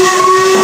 Música